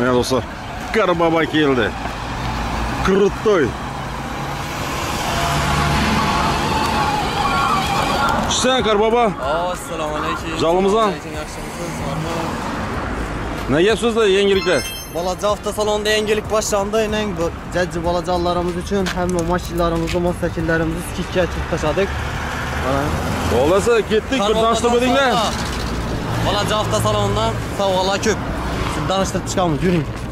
Evet dostlar. Karbaba geldi. Krutoy. Sen Karbaba. Assalomu alaykum. Jalımızdan. Yaxshimisiz? Ne yapıyorsunuz da yengelikler? Balaca hafta salonunda yangilik başlandı. Yine bu cəcci balacalarımız için hem maşinlarımızı, motosikletlerimizi skitçe çıkıp taşıdık. Olası gittik bir danıştırıp ödünle. Balaca hafta salonundan dan is het schande. Jullie.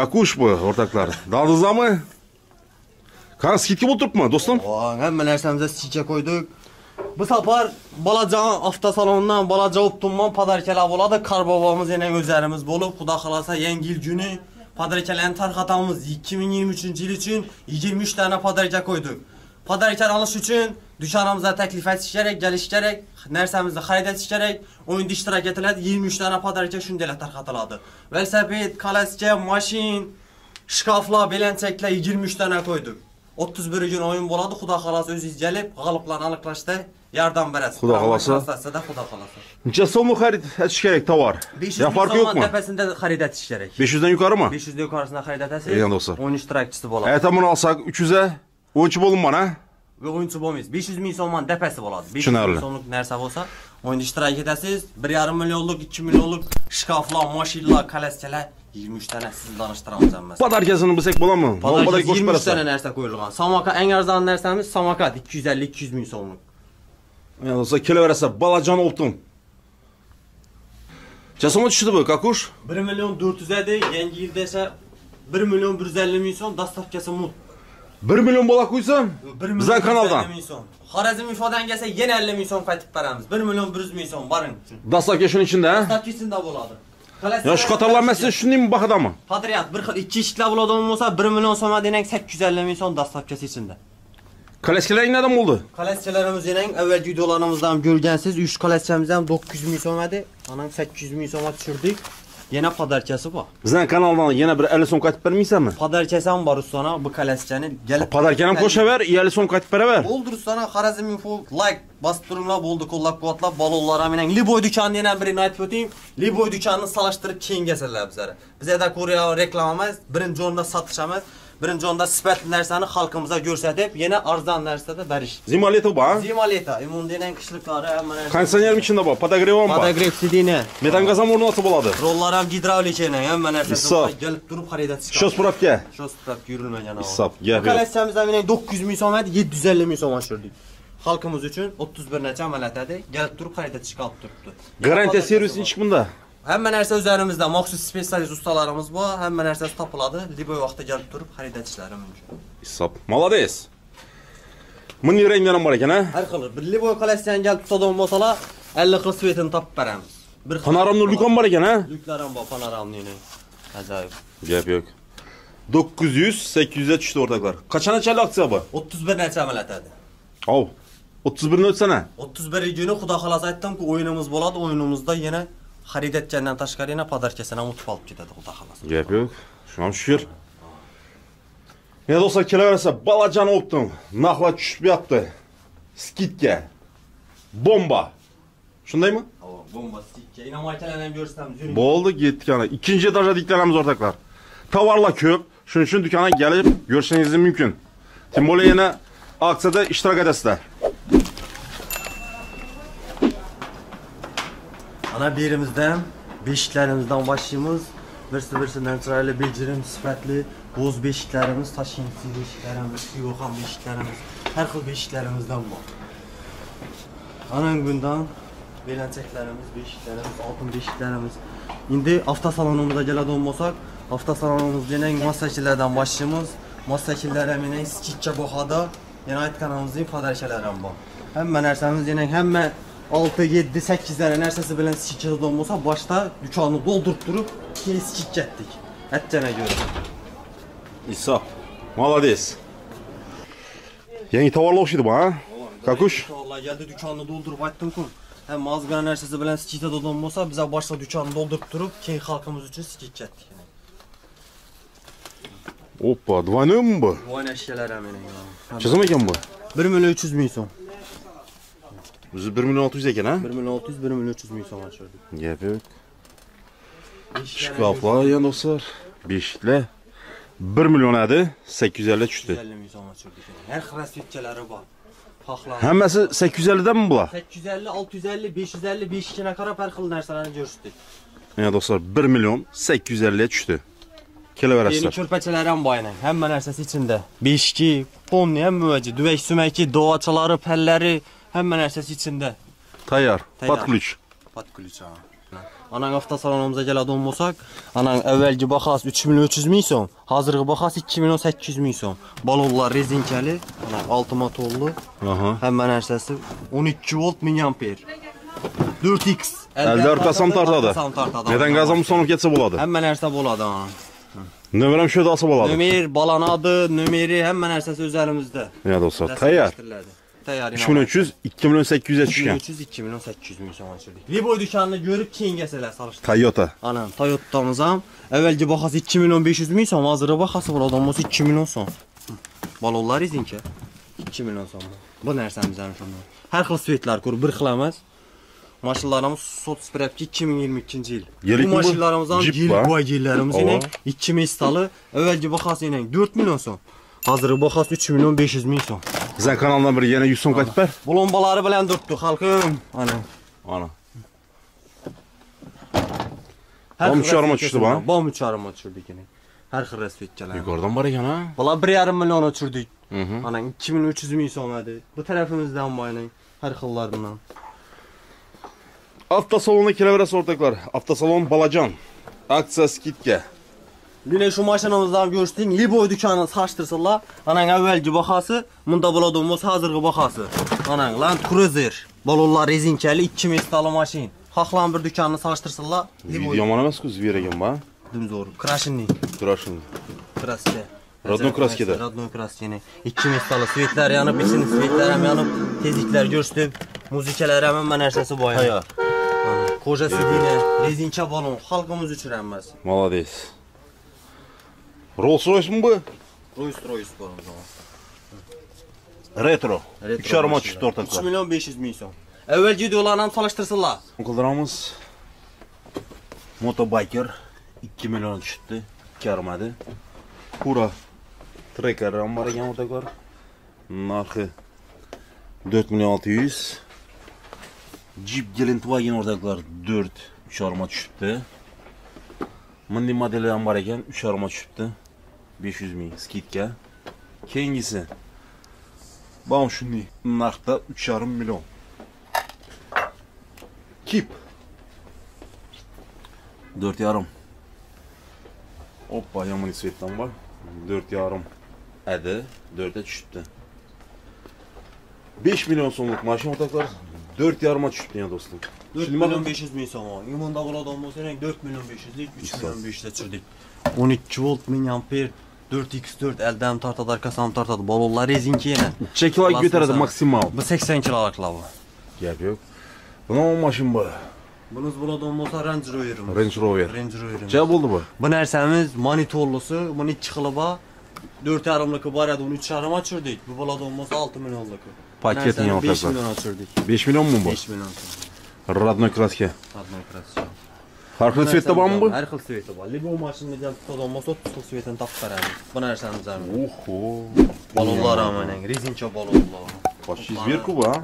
Kakuş bu ortaklar. Daldınızda mı? Kan skit kim oturup mu dostum? O, hemen narsamıza skitçe koyduk. Bu safar balaca hafta salonundan balaca optumman padarkeler boladı. Karbabamız yine üzerimiz bolup Xuda xalasa yengil günü padarkelerin tarxatamız 2023 yıl için 23 tane padarke koyduk. Pazar Padarkar alış için üçün dükanımıza təklif etişərək, gəlişərək, nərsəmizdə xərid etişərək oyunda iştirak etildi. 23 dənə padarkar şündələ tarqatıladı. Velosiped, kaləskə, maşin, şkafla, belənçəklə 23 dənə qoyduq. 31 gün oyun boladı. Xuda xalası özü gəlib, qalıblar anıqlaşdı. Yardım verəsin. Xuda xalası. Xalası da Xuda xalası. Neçə somu xərid etiş gərək tovar? Ya farkı yoxmu? Dəfəsində xərid etiş gərək. 500-dən yuxarı mı? 500-dən yuxarısında xərid etəsiz. Eyvallah dostlar. Oyun iştirakçısı olar. Ətəmin alsaq 300-ə o'yinchi bo'ldimi mana yo'q o'yinchi bo'lmaysiz besh yuz ming so'mdan depasi bo'ladi besh yuz ming so'mlik narsa bo'lsa o'yinda ishtirok etasiz bir yarim millionlik ikki millionlik shkaflar mashinalar kolyaskalar yigirma uch tana sizni danishtiramiz hammasi podarkasini bilsak bo'ladimi podarkasi yigirma uch tana narsa qo'yilgan samokat eng arzon narsamiz samokat ikki yuz ellik ikki yuz ming so'mlik bo'lsa kelaverasa balajon oltin Часыма түшүдү бу, Какуш? 1 миллион 400 эди, еңги йыл десе 1 миллион 150 миллион, дастапкасы мут. 1 million bola qo'ysam, bizning kanaldan. Xorazm ifodan kelsa yana 50 ming so'm qaytib beramiz. 1 million 100 ming so'm baring. Dastlabki shuning ichida, ha? Dastlabki ichida bo'ladi. Yosh qatorlanma siz shuningmi baxadami? Patriot bir xil ikki eshiklar bo'ladigan bo'lsa 1 million so'm degan 850 ming so'm dastlabkasi ichida. Kalaskalaring nima bo'ldi? Kalaskalarimiz yanang avvalgi videolarimizdan ko'rgansiz, 3 kalaskamiz ham 900 ming so'm edi. Anam 800 ming so'm tushirdik. Yana podarchasi bor. Bizning kanaldan yana bir 50 so'm qaytib bermaysanmi? Podarchasi ham bor ustona, bu kalaschani galib. Podarkani ham qo'shaver, 50 so'm qaytib beraver. Bo'ldi ustona Xorazm info like bosib turinglar, bo'ldi qo'llab quvvatlab balolar ham menang Liboy do'konidan ham birini aytib o'ting. Liboy do'konini salashtirib kengasalar bizlar. bizada ko'ra reklama emas, birinchi o'rinda sotishamiz. Birinci onda sifətli nərsəni xalqımıza göstərib, yenə arzan nərsədə bəriş. Zimaleti bu ha. Zimaleta, imun denən qışlıqları həmən Kondisionerim içinde bu, padagrevam bu. Padagrepsidini. Metan gazam ornu nasıl buladı? Rollar həm gidravlik ilə, həmən nərsədə gəlib durub xaridə çıxar. Şos bırakke. Şos tutaq yürülməyən. İsap, gel. Kolleksiyamızda minək 900 min somat, 750 min somat şürdük. Xalqımız üçün 31 neçə əməliyyətədir. Gəlib durub xaridə çıxıb durubdu. Garantiya servisin çıkımında. hamma narsa üzərimizdə maksus spesialist ustalarimiz bor hamma tapıladı. Liboy vaxta vaqtda durub turib xaridatishlari mumkin İssab, maladəyiz. mingli yürəyim ham var ekan hə? Hər xılır. bir Liboy klassdan gəlib tutadigan bo'lsalar 50 xil svetini topib beramiz bir panoramni lyuk var bor ekan a lyuklar ham bor panoramnini ajoyib yox. 900-800 ga ortaqlar. o'rtoqlar. Qachonachalik aksiya bu? 31 necha amalatadi. Av, 31 nə ötsənə? 31 günü xudaxalaz aytdım ki, oyunumuz boladı, oyunumuzda yenə xarid etgəndən təşkəri yenə padarkəsinə mutfaq alıb gedədi Xuda xalas. Gap. Şuna şükür. Ne de olsa kelaverse balacan optum. Nakla düşüp yattı. Skitke. Bomba. Tamam, bomba sikke. Yine makinelerini görsem yürü. Bu oldu gittik yana. İkinci etaja diklenemiz ortaklar. Tavarla köp. Şunun için dükkana gelip görüşmeniz mümkün. Timbole yine aksiyada iştirak edesizler. Ana birimizden, beşiklerimizden başlayımız. Birisi birisinden sırayla becerim, sıfatlı, boz beşiklerimiz, taşıyıntısı beşiklerimiz, yokan beşiklerimiz, her xil beşiklerimizden var. Anan gündən beləncəklərimiz, beşiklərimiz, altın beşiklərimiz. İndi avto salonumuza gələn olmasaq, avto salonumuz yenə masakillərdən başlayımız. Masakillərə yenə skitçə baxada, yenə aytqanımızın ifadarşələrəm var. Həmmə nərsəmiz yenə həmmə 6, 7, 8 dənə nərsəsi bilən sikəcəz olmasa başda dükanı doldurtdurub geri sikəcətdik. Həttənə görə. İsa. Malades. Yeni tavarla oxşaydı bu ha? Kakuş. Vallahi geldi dükkanını doldurup aytdım ki. Hem az gelen her sesi bilen sikite dolanmasa bize başta dükkanı doldurup durup key halkımız için sikit ettik. Hoppa, dvane mi bu? Dvane eşyalar hemen. Çizim eken bu? 1 milyon 300 bin son. Bizi 1 milyon 600 eken ha? 1 milyon 600, 1 milyon 300 bin son açıyorduk. Yapıyor. Şkaflar yan dostlar. Beşikle. 1 milyon adı 850 düştü. 150 bin son açıyorduk. Her xrasvetçeleri var. Haklar. Həmməsi 850-dən mi bunlar? 850, 650, 550, 5 içine karab her xil görüşdük. Yəni dostlar 1 milyon 850-yə düşdü. Kelə Yeni verəsizlər. körpəçələrin bayına. Həmmə nərsəsi içində. Beşki, ponni, həm müvəci, düvək süməki, doğaçaları, pəlləri, həmmə Hemen ertesi içinde. Tayar, Tayar. patkulüç. Patkulüç ha. Anan hafta salonumuza gəl adam olsaq, anan əvvəlki baxas 3300 min som, hazırki baxas 2800 min som. Balonlar rezinkəli, anan 6 matollu. Aha. Həmin ərsəsi 12 volt 1000 amper. 4x. Əldə artasam tartada. Nədən qazamısanov getsə boladı. Həmin ərsə boladı anan. Nömrəm şödə asıb oladı. Nömer, balanadı, nömeri, həmin ərsəsi öz əlimizdə. Ya dostlar, təyyar. Tayyar. 2300 2 milyon 800'e düşkən. 2300 2 milyon 800 min so'm açırdık. Liboy dükanını görüp kengəsələr salışdı. Toyota. Anam Toyota'mızam. Əvvəlki baxası 2 milyon 500 min so'm, hazırı baxası var adam olsa 2 milyon so'm. Balonlar izinki 2 milyon so'm. Bu nərsəmizdən şundan. Hər xil svetlər kur, bir xil emas. Maşınlarımız sot sprepki 2022-ci il. Yelik bu maşınlarımızdan yil boy yillərimiz ilə Ova. 2000 stalı, əvvəlki baxası ilə 4 milyon so'm. Hazırı baxası 3 milyon 500 min so'm. Bizning kanaldan bir yana 100 son qaytib ver. Bulombalari bilan turibdi, xalqim. Ana. Ana. Bom charm tushdi bu. Bom charm yine. Her Har xil rasvetchalar. Yuqoridan bor ekan ha. bir 1.5 million tushirdik. Mhm. Ana 2300 ming so'madi. Bu tarafimizdan boyning har xillaridan. Avtosalonga kelaverasiz o'rtoqlar. Avtosalon Balacan. Aksiya skidka. Yine şu maşinamızdan görüştüğün Liboy dükkanını saçtırsınlar. Anan evvelki bakası, bunda bulduğumuz hazırgı bakası. Anan Land Cruiser. Balonlar rezinkeli 2 metralı maşin. Haklan bir dükkanını saçtırsınlar. Video mana mes kız vereyim ba. Düm zor. Krashinni. Krashinni. Kraske. Radno kraskede. Radno kraskeni. 2 metralı svetler yanıp, içini svetler hem yanıp, Tezikler tezlikler görüştüb. Muzikalar hem hemen hersesi boyanır. Koca südüne, rezinka balon, halkımız üçün emez. Malades. Rolls Royce mu bu? Rolls Royce balon o zaman. Retro. Retro Üç arama maşınlar. çıktı 3 ortaklar. milyon 500 min son. Əvvəlki videolarla çalıştırsınlar. Kıldıramız. Motobiker 2 milyon çıktı. Karmadı. Kura. Tracker ram var eken ortaklar. Narxı 4 milyon 600. Jeep Gelentwagen ortaklar 4 3 arama çıktı. Mindi modeli var eken 3 arama çıktı. 500 min skitka. Kengisi. Bam şunu narxda 3,5 milyon. Kip. Dört yarım. Hoppa yaman isvetten var. Dört yarım. Ədi. Dörde düştü. 5 milyon sonluk maaşım ortaklar. Dört yarıma düştü ya dostum. 4 Şimdi milyon bakın. 500 min son. Ümunda buladığım olsa 4 milyon 500'lik, 3 milyon 500'de çürdik. 12 volt 1000 amper 4x4 əldən tartadı, arkasan tartadı. Balonlar rezinki yenə. Çekil ay Bas, götüredi bas, maksimal. Bu 80 kilolarla bu. Gel yok. Buna o maşın bu. Bunuz bo'ladi bo'lmasa Range Rover'imiz. Range Rover. Range Rover'imiz. Cevap oldu bu. Bu narsamiz monitollusu, buni 2 xiliba 4,5 lik bor edi, uni 3,5 ochirdik. Bu bo'ladi bo'lmasa 6 millionlik. Paketini Narsani 5 yapacaklar. million ochirdik. 5 milyon mu bu? 5 million. Rodной kraske. Adnan krasiya. Har xil svetda bormi bu? Har xil svetda bor. Lebo mashinadan tutadigan bo'lsa, 30 xil svetini topib beradi. Bu narsani bizani. Oho. Balonlar ham aynan rezincha balonlar. Bosh izmerku bu, ha?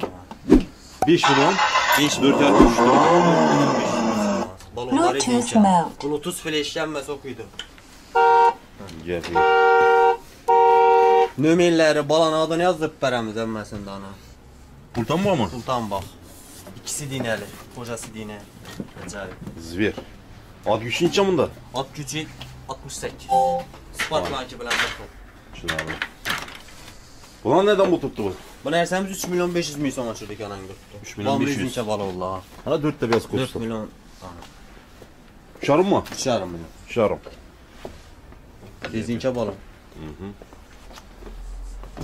5 milyon, 5 bölgen 3 milyon. Balonlar rezincha. Bluetooth flashlanmasa o'qiydi. Gel. Nömerleri balan adını yazıp beremiz emmesinde ana. Sultan bu mu? Sultan bak. İkisi dinəli, kocası dinə. Acayip. Zver. Ad güçlü içamında. At gücü 68. Sparklanki bilən baxın. Şunu abi. Ulan neden bu tuttu bu? Bu nərsəmiz 3 milyon 500 min son açırdıq anan götürdü. 3 milyon 500. Rezinçə bala oldu. Hala 4 de beyaz 4 koştu. milyon. Şarım mı? 3,5 milyon. Şarım. Rezinçə bala.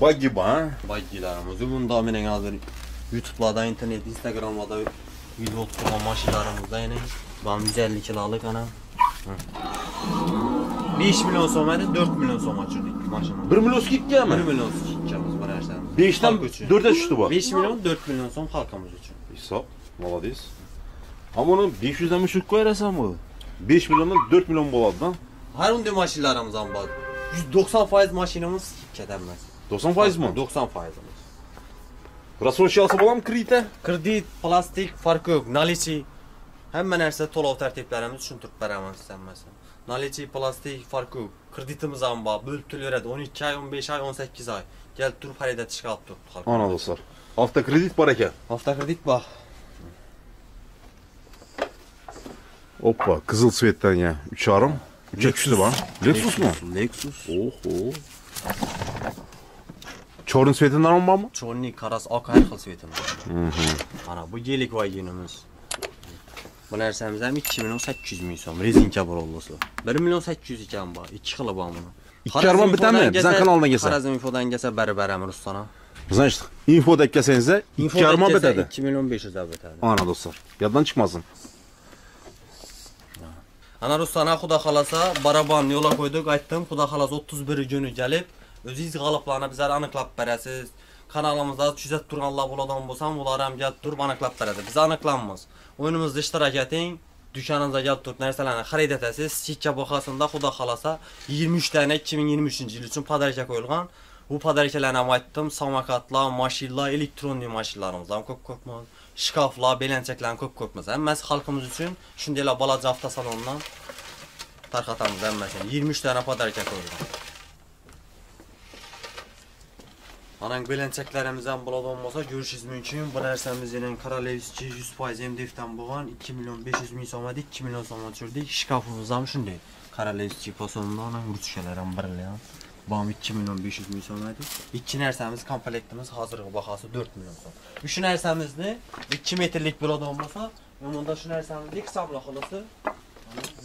Bak gibi ha. Baggilərimiz. Bunda mənə hazır YouTube-larda, internet, Instagram-larda video tutulan maşinlarımızda yəni. Bam 150 kiloluk ana. 5 milyon so'madi 4 milyon so'm ochirdik mashinani 1 milyon skikki 1 mi? milyon chiqqanmiz bu narsani 5'ten Xalq uchun. 4'e düştü bu. 5 milyon 4 milyon so'm xalqimiz uchun Hesap. Молодец. Ama onun 500'den mi şut koyarsan bu? 5 milyondan 4 milyon boladı lan. har unday mashinlarimiz ham bor 190% mashinamiz ketadi emas 90 faiz mi? 90 alsa bolam kredite. kredit plastik farqi yo'q nalichi hamma narsa to'lov tartiblarimiz tushuntirib beramiz hammasi nalichi plastik farqi yo'q kreditimiz bor bo'lib turaveradi 12 oy 15 oy 18 oy kelib turib xarid etishga olib turibdi xalq Ana dostlar. Hafta kredit baraka. hafta kredit bor Hoppa kızıl svetten ya. 3 arım. 3 ekşisi var. Lexus mu? lexus Oho. Çorun svetinden var mı? Chorni, qaras, oq har xil svetimiz. Mana bu yelik vagonimiz. Bu narsamiz ham 2 million 800 ming so'm, rezinka bo'lsa. 1 million 800 ekan bu, 2 xili bor buni. İki arman bitami? Bizden kanalına gelsen. Xorazm infodan gelsa bari beramiz Rustana. Значит, info dekkesenize 2 arma betedi. 2 million 500 da betadi. Ana dostlar. Yaddan çıkmasın. Ana Rustana xudo xolasa baraban yo'la qo'ydik, aytdim, xudo xolasa 31 kuni kelib, Özünüz qalıqlarına bizləri anıqlab bərəsiz. Kanalımızda küzət duran Allah buladan bulsan, bunlarım gəl dur, anıqlab bərəsiz. Biz anıqlanmız. Oyunumuzda iştirak edin. Dükkanınıza gəl dur, nərsələni xarid etəsiz. Sikkə baxasında xuda xalasa 23 dənə 2023-cü il üçün padarikə qoyulğan. Bu padarikələrini aytdım. Samakatla, maşilla, elektronlu maşillarımızdan qop-qopmaz. Şkafla, belənçəklərin qop-qopmaz. Həmməsi xalqımız üçün şunda elə balaca avtosalondan tarxatamız həmməsi. 23 dənə padarikə qoyulğan. Anang belanchaklarimiz ham bo'ladigan bo'lsa, ko'rishingiz mumkin. Bu narsamiz yana Korolevskiy 100% MDFdan bo'lgan 2 million 500 ming so'm edi, 2 million so'm tushirdik. Shkafimiz ham shunday. Korolevskiy posonda anang ruchkalar ham birlar. Bam 2 million 500 ming so'm edi. Ikki narsamiz komplektimiz hozirgi bahosi 4 million so'm. Shu narsamizni 2 metrlik bo'ladigan bo'lsa, bunda shu narsamizni hisobla xolasi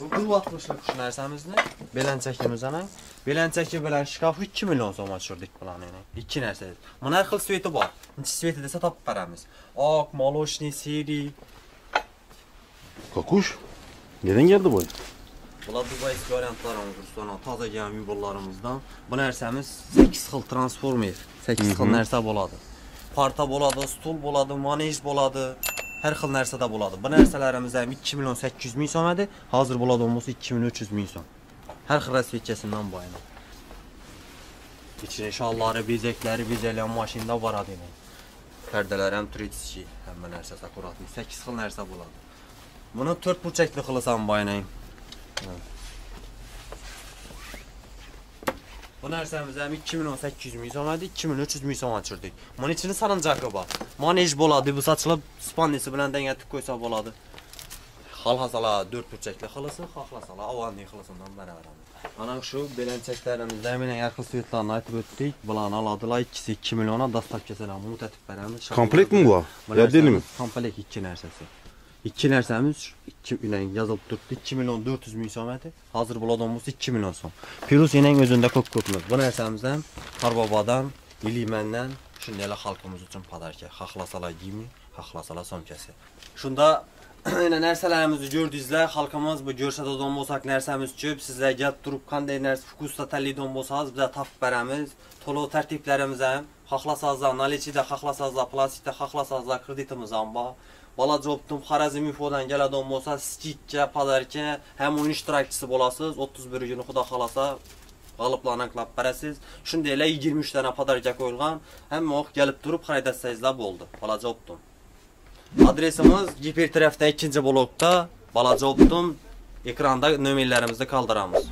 Bu bir vatmışlık şu narsamizni belanchakimiz ana. Belanchaki bilan shkaf 2 million so'm tushirdik yana. Ikki narsa. Mana xil sveti bor. Necha sveti desa topib beramiz. Oq, молочный, seri. Kakuş. Neden geldi bu? Bular Dubayski variantlarimiz Ruslan toza kelgan yubollarimizdan. Bu narsamiz 8 xil transformer, 8 xil narsa bo'ladi. Parta bo'ladi, stul bo'ladi, manej bo'ladi. hər xil nərsədə buladı. Bu nərsələrimiz həm 2 milyon 800 min somadır, hazır bulad olması 2 milyon 300 min som. Hər xil rəsviyyətçəsindən bu ayına. İçin şalları, bizəkləri, biz eləyən maşində var adı ilə. Pərdələr həm tritçi, həm mən nərsə sakuratmış. 8 xil nərsə buladı. Bunu 4 burçəkli xılı sanbayına. Evet. Bu nərsəmizə 2800 min soğan idi, 2300 min soğan çürdük. Maneçini sarıncaqı var. Manej boladı, bu saçılıb spannesi bilən dəngətib yəni qoysa boladı. Xalhasala, dörd pürçəkli xalası, xalhasala, avanlı xalasından bərabər. Anan şu belən çəkdərimiz dəminə yarxıl suyutlarını aytıb ötdük. Bulanı aladılar, ikisi 2 milyona dastak kesələm, bunu tətib bərəmiz. Komplekt mi bu? Ya deyilmi? Komplekt iki nərsəsi. 2 nərsəmiz 2 ilə yazılıb durdu. 2 milyon 400 min soməti. Hazır buladığımız 2 milyon som. Plus yenəyin özündə kok-kokmuz. Bu nərsəmizdən Qarbabadan, İliməndən şunda elə xalqımız üçün padarkə. Haxlasala gimi, haxlasala somkəsi. Şunda elə nərsələrimizi gördünüzlər. Xalqımız bu görsətədən bolsaq nərsəmiz köp. Sizlər gəlib durub qanday nərs fokusda təllidən bolsanız bizə tapıb bərəmiz. Tolov tərtiblərimizə, haxlasazlar, naliçidə haxlasazlar, plastikdə haxlasazlar kreditimiz amba. Balaca optum Xarazm infodan gələdən bolsa skikə, padarkə, həm oyun iştirakçısı bolasınız. 31 günü xuda xalasa qalıblarla qlap bərəsiz. Şunda elə 23 dənə padarkə qoyulğan. Həmmə ox gəlib durub xəridətsəzlər boldu. Balaca optum. Adresimiz Giper tərəfdə ikinci blokda Balaca Optum ekranda nömrələrimizi qaldıramız.